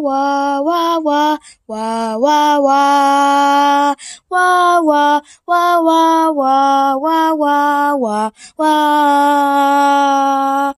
Wa wa wa wa wa wa wa wa wa wa wa wa wa wa wa.